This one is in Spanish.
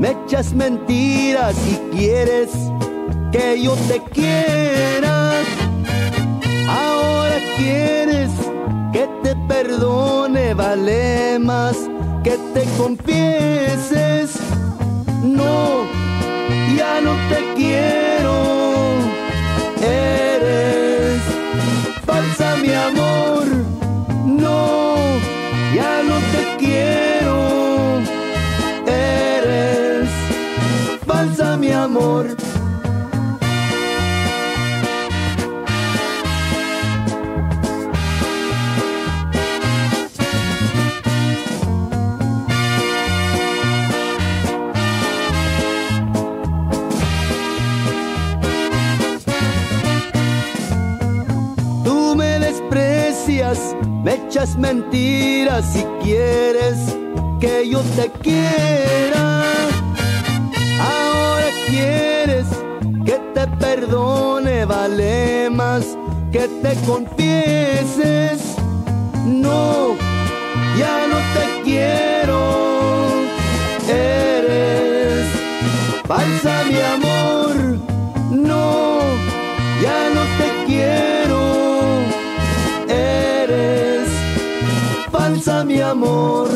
me echas mentiras y quieres que yo te quiera. Ahora quieres que te perdone, vale más que te confieses. No, ya no te quiero. Tú me desprecias, me echas mentiras si quieres que yo te quiera. Perdone, vale más que te confieses. No, ya no te quiero. Eres falsa mi amor. No, ya no te quiero. Eres falsa mi amor.